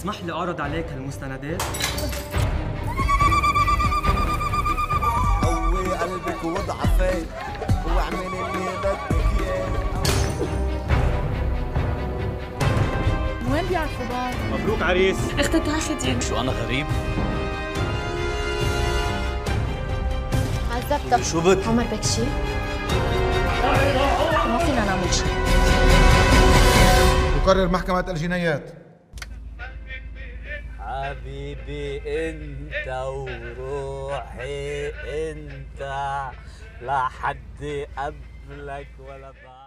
تسمح لي أعرض عليك هالمستندات قوي قلبك وضعفي واعمل اللي بدك إياه وين بيعرفوا بعض؟ مبروك عريس أختك اخدين شو أنا غريب؟ عذبتك شو بك؟ عمر بك شي؟ ما فينا نعمل شي تقرر محكمة الجنايات حبيبي انت وروحي انت لا حد قبلك ولا بعد.